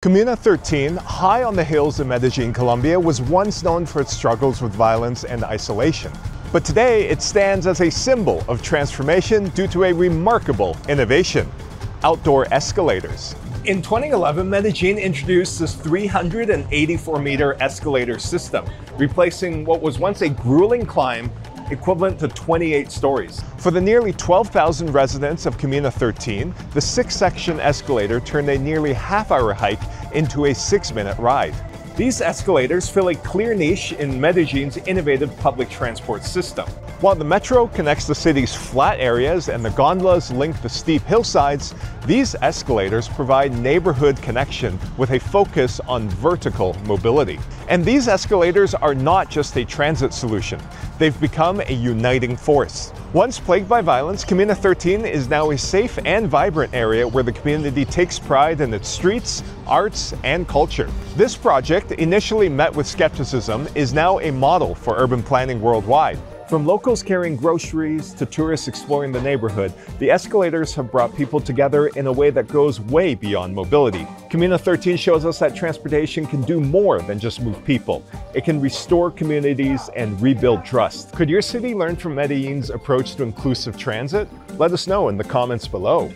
Comuna 13, high on the hills of Medellin, Colombia, was once known for its struggles with violence and isolation. But today it stands as a symbol of transformation due to a remarkable innovation outdoor escalators. In 2011, Medellin introduced this 384 meter escalator system, replacing what was once a grueling climb equivalent to 28 stories. For the nearly 12,000 residents of Comuna 13, the six-section escalator turned a nearly half-hour hike into a six-minute ride. These escalators fill a clear niche in Medellin's innovative public transport system. While the metro connects the city's flat areas and the gondolas link the steep hillsides, these escalators provide neighborhood connection with a focus on vertical mobility. And these escalators are not just a transit solution, they've become a uniting force. Once plagued by violence, Comuna 13 is now a safe and vibrant area where the community takes pride in its streets, arts, and culture. This project, initially met with skepticism, is now a model for urban planning worldwide. From locals carrying groceries to tourists exploring the neighborhood, the escalators have brought people together in a way that goes way beyond mobility. Comuna 13 shows us that transportation can do more than just move people. It can restore communities and rebuild trust. Could your city learn from Medellin's approach to inclusive transit? Let us know in the comments below.